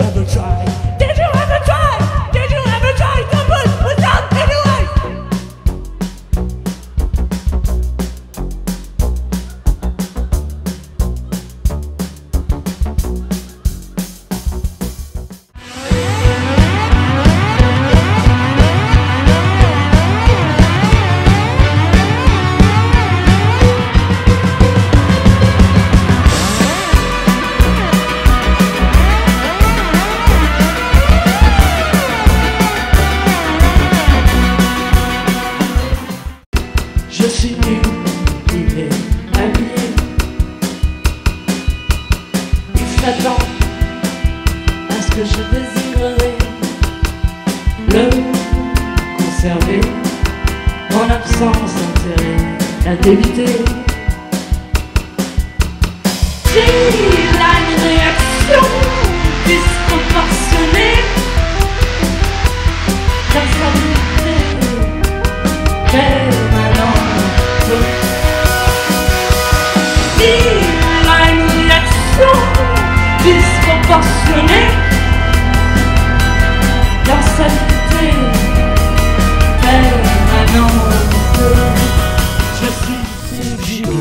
ever tried? s'attend à ce que je désirerai le conserver en absence d'intérêt à débiter. Hoje.